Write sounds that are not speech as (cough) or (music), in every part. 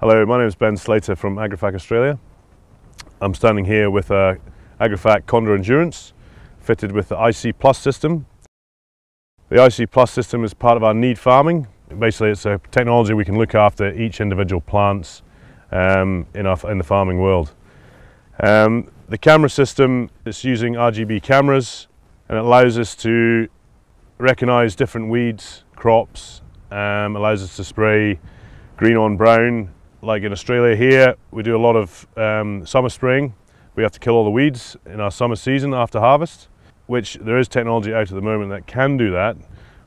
Hello, my name is Ben Slater from Agrifac Australia. I'm standing here with a Agrifac Condor Endurance fitted with the AiCPlus system. The AiCPlus system is part of our need farming. Basically it's a technology we can look after each individual plants um, in, our, in the farming world. Um, the camera system is using RGB cameras and it allows us to recognize different weeds, crops, um, allows us to spray green on brown like in Australia here, we do a lot of um, summer spraying. We have to kill all the weeds in our summer season after harvest, which there is technology out at the moment that can do that.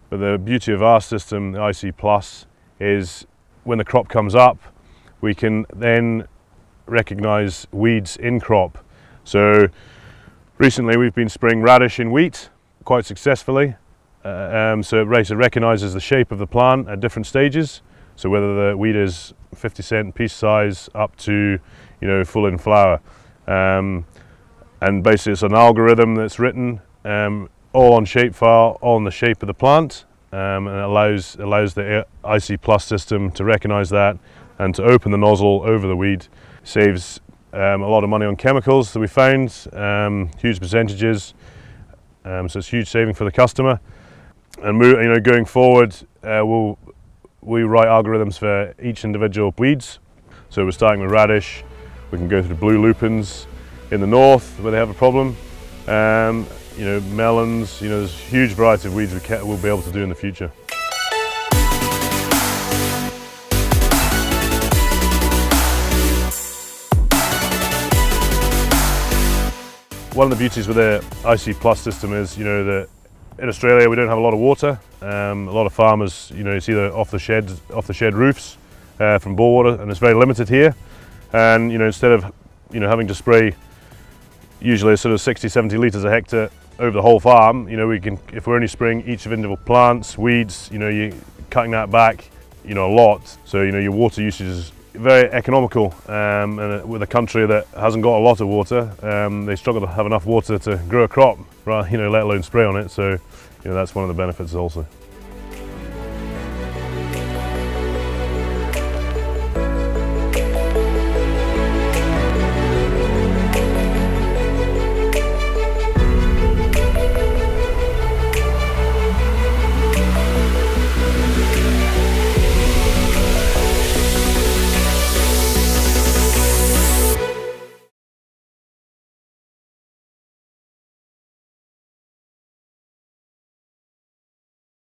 But the beauty of our system, the AiCPlus, is when the crop comes up, we can then recognize weeds in crop. So recently we've been spraying radish in wheat quite successfully. Uh, um, so it recognizes the shape of the plant at different stages. So whether the weed is 50 cent piece size up to, you know, full in flower. Um, and basically it's an algorithm that's written um, all on shapefile, all on the shape of the plant. Um, and it allows, allows the AiCPlus system to recognize that and to open the nozzle over the weed. Saves um, a lot of money on chemicals that we found, um, huge percentages. Um, so it's huge saving for the customer. And you know, going forward, uh, we'll we write algorithms for each individual weeds. So we're starting with radish, we can go through the blue lupins in the north where they have a problem. Um, you know, melons, you know, there's a huge variety of weeds we will be able to do in the future. One of the beauties with the AiCPlus system is, you know, that in Australia we don't have a lot of water. Um, a lot of farmers, you know, you see either off the shed, off the shed roofs uh, from bore water, and it's very limited here. And you know, instead of you know having to spray usually sort of 60, 70 litres a hectare over the whole farm, you know, we can if we're only spraying each of individual plants, weeds, you know, you cutting that back, you know, a lot. So you know, your water usage is very economical um, and with a country that hasn't got a lot of water um, they struggle to have enough water to grow a crop (laughs) you know let alone spray on it so you know that's one of the benefits also